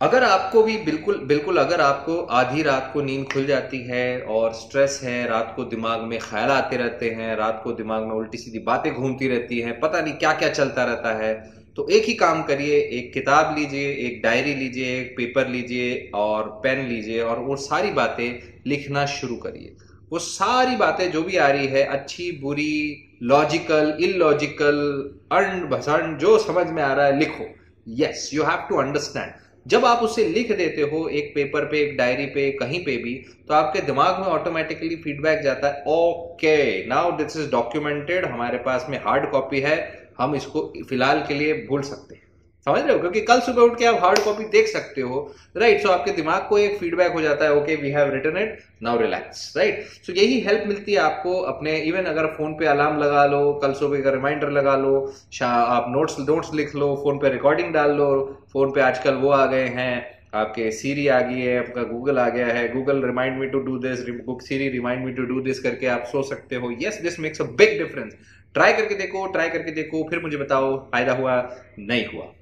अगर आपको भी बिल्कुल बिल्कुल अगर आपको आधी रात को नींद खुल जाती है और स्ट्रेस है, रात को दिमाग में ख्याल आते रहते हैं, रात को दिमाग में उल्टी सीधी बातें घूमती रहती हैं, पता नहीं क्या क्या चलता रहता है तो एक ही काम करिए, एक किताब लीजिए, एक डायरी लीजिए, एक पेपर लीजिए और पेन लीजिए और वो सारी बातें लिखना शुरू करिए। वो सारी बातें जो भी आ रही है, अच्छी, बुरी लॉजिकल इलॉजिकल अंड भसंड जो समझ में आ रहा है, लिखो। Yes you have to understand जब आप उसे लिख देते हो एक पेपर पे, एक डायरी पे, कहीं पे भी तो आपके दिमाग में ऑटोमेटिकली फीडबैक जाता है okay now this is documented हमारे पास में हार्ड कॉपी है, हम इसको फ़िलहाल के लिए भूल सकते हैं। समझ रहे हो? क्योंकि कल सुबह उठ के आप हार्ड कॉपी देख सकते हो राइट सो आपके दिमाग को एक फीडबैक हो जाता है okay we have return it now relax right so यही हेल्प मिलती है आपको अपने इवन अगर फ़ोन पे अलार्म लगा लो, कल सुबह का रिमाइंडर लगा लो आप नोट्स नोट्स लिख लो फ़ोन पे रिकॉर्डिंग डाल लो फ़ोन पे आजकल वो आ गए हैं, आपके सीरी आ गई है, आपका गूगल आ गया है Google remind me to do this Siri remind me to do this करके आप सो सकते हो। Yes this makes a big difference try करके देखो ट्राई करके देखो, फिर मुझे बताओ, फ़ायदा हुआ, नहीं हुआ।